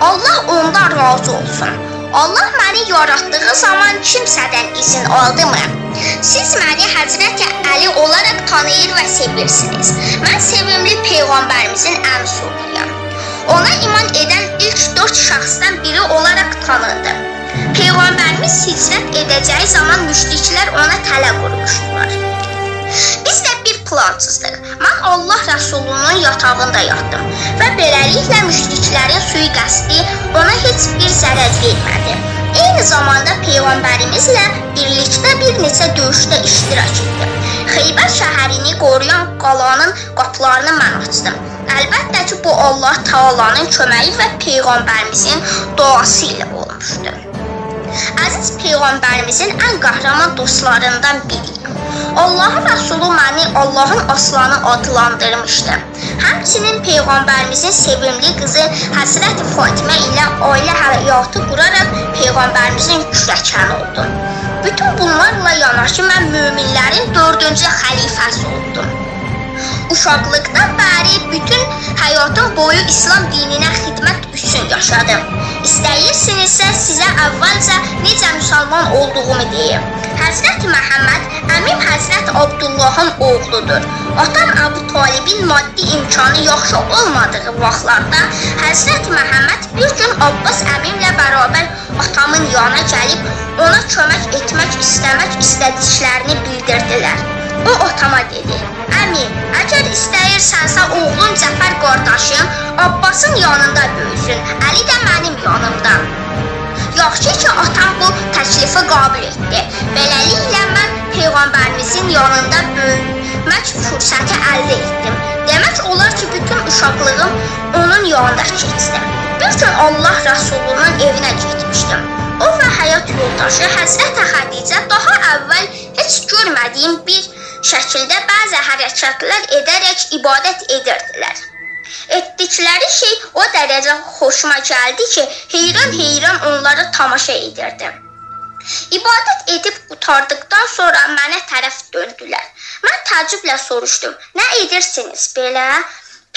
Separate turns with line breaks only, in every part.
Allah ondan razı olsun. Allah məni yaratdığı zaman kimsədən izin aldımı? Siz məni Həzrət Əli olaraq tanıyır və sevirsiniz. Mən sevimli peyğəmbərimizin əmisi oğluyam. Ona iman edən ilk 4 şəxsdən biri olaraq tanındı. Peyğəmbərimiz hicrət edəcəyi zaman müşriklər ona tələ qurmuşdular. Biz də bir plansızdıq. Mən Allah Rəsulunun yatağında yatdım və sui-qəsdi ona heç bir zərər vermədi. Eyni zamanda peyğəmbərimizlə birlikdə bir neçə döyüşdə iştirak etdim. Xeybər şəhərini qoruyan qalanın qapılarını mən açdım. Əlbəttə ki, bu Allah Taala'nın köməyi və peyğəmbərimizin duası ilə olmuşdu. Əziz peyğəmbərimizin ən qəhrəman dostlarından biriyəm. Allahın Rəsulu məni Allahın aslanı adlandırmışdı. Həmçinin peyğəmbərimizin sevimli qızı Həzrət Fatimə ilə ailə həyatı quraraq peyğəmbərimizin kürəkəni oldum. Bütün bunlarla yanaşı mən möminlərin 4-cü xəlifəsi oldum. Uşaqlıqdan bəri bütün həyatım boyu İslam dininə xidmət üçün yaşadım. İstəyirsinizsə sizə əvvəlcə necə müsəlman olduğumu deyim. Həzrət Məhəmməd əmim Həzrət Abdullahın oğludur. Atam Əbu Talibin maddi imkanı yaxşı olmadığı vaxtlarda Həzrət Məhəmməd bir gün Abbas əmimlə bərabər atamın yanına gəlib ona kömək etmək istəmək istədiklərini bildirdilər. O atama dedi: "Əmi, əgər istəyirsənsə oğlun Cəfər qardaşım Abbasın yanında böyüsün, Əli də mənim yanımda." Yaxşı ki, atam bu təklifi qəbul etdi. Beləliklə mən peyğəmbərimizin yanında böyümək fürsəti əldə etdim. Demək olar ki, bütün uşaqlığım onun yanında keçdi. Bir gün Allah Rəsulunun evinə getmişdim. O və həyat yoldaşı Həzrət Xədicə daha əvvəl heç görmədiyim bir şəkildə bəzi hərəkətlər edərək ibadət edirdilər. Etdikləri şey o dərəcə xoşuma gəldi ki, heyran-heyran onları tamaşa edirdim. İbadət edib qutardıqdan sonra mənə tərəf döndülər. Mən təəccüblə soruşdum: "Nə edirsiniz belə?"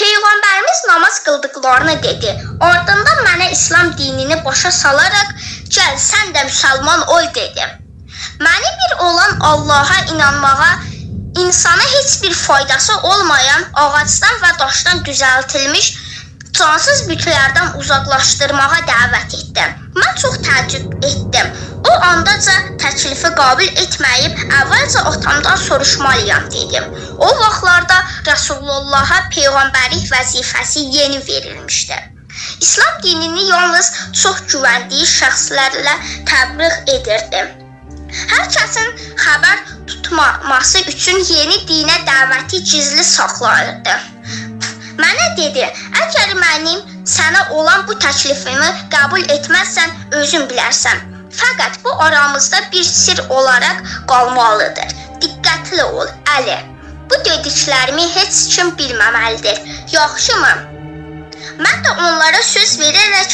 Peyğəmbərimiz namaz qıldıqlarını dedi. Ardından mənə İslam dinini başa salaraq, "Gəl, sən də müsəlman ol" dedi. Məni bir olan Allaha inanmağa insana heç bir faydası olmayan ağacdan və daşdan düzəltilmiş cansız bütlərdən uzaqlaşdırmağa dəvət etdi. Mən çox təəccüb etdim. Andaca təklifi qəbul etməyib əvvəlcə atamdan soruşmalıyam dedim. O vaxtlarda Rəsulullaha peyğəmbərlik vəzifəsi yeni verilmişdi. İslam dinini yalnız çox güvəndiyi şəxslərlə təbliğ edirdi. Hər kəsin xəbər tutmaması üçün yeni dinə dəvəti gizli saxlayırdı. Mənə dedi: "Əgər mənim sənə olan bu təklifimi qəbul etməzsən, özün bilərsən. Fəqət bu aramızda bir sir olaraq qalmalıdır. Diqqətli ol, Əli. Bu dediklərimi heç kim bilməməlidir. Yaxşımı?" Mən də onlara söz verərək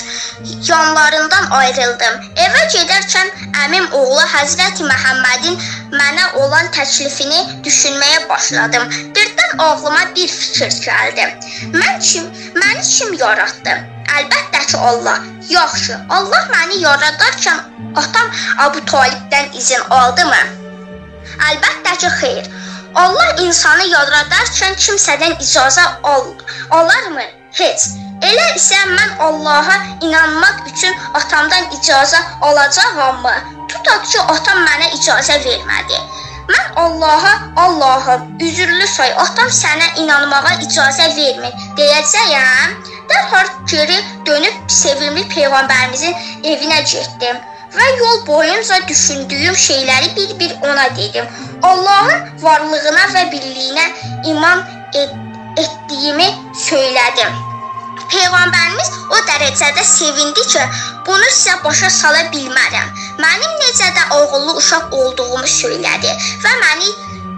yanlarından ayrıldım. Evə gedərkən əmim oğlu Həzrət Məhəmmədin mənə olan təklifini düşünməyə başladım. Birdən ağlıma bir fikir gəldi. Mən kim, məni kim yaratdı? Əlbəttə ki, Allah. Yaxşı, Allah məni yaradarkən atam Əbu Talibdən izin aldımı? Əlbəttə ki, xeyr. Allah insanı yaradarkən kimsədən icazə al alarmı? Heç. Elə isə mən Allaha inanmaq üçün atamdan icazə alacağammı? Tutaq ki, atam mənə icazə vermədi. Mən Allaha, Allahım, üzürlü say, atam sənə inanmağa icazə vermir deyəcəyəm. Dərhal geri dönüb sevimli peyğəmbərimizin evinə getdim və yol boyunca düşündüyüm şeyləri bir-bir ona dedim. Allahın varlığına və birliyinə iman et etdiyimi söylədim. Peyğəmbərimiz o dərəcədə sevindi ki, bunu sizə başa sala bilmərəm. Mənim necə də oğullu uşaq olduğumu söylədi və məni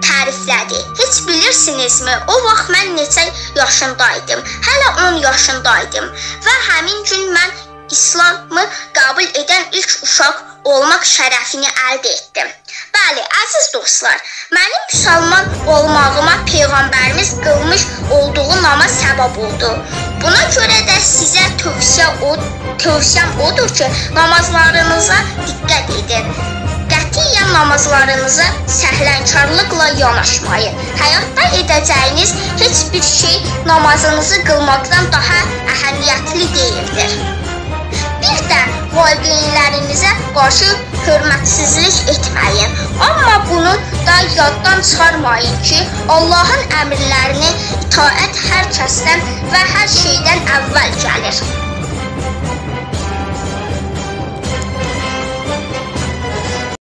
təriflədi. Heç bilirsinizmi? O vaxt mən neçə yaşındaydım? Hələ 10 yaşındaydım və həmin gün mən İslamı qəbul edən ilk uşaq olmaq şərəfini əldə etdim. Bəli, əziz dostlar, mənim müsəlman olmağıma peyğəmbərimiz qılmış olduğu namaz səbəb oldu. Buna görə də sizə tövsiyə o tövsiyəm odur ki, namazlarınıza diqqət edin. Qətiyyən namazlarınıza səhlənkarlıqla yanaşmayın. Həyatda edəcəyiniz heç bir şey namazınızı qılmaqdan daha əhəmiyyətli deyildir. Bir də valideynlərinizə qarşı hörmətsizlik etməyin. Amma bunu da yaddan çıxarmayın ki, Allahın əmrlərini itaət hər kəsdən və hər şeydən əvvəl gəlir.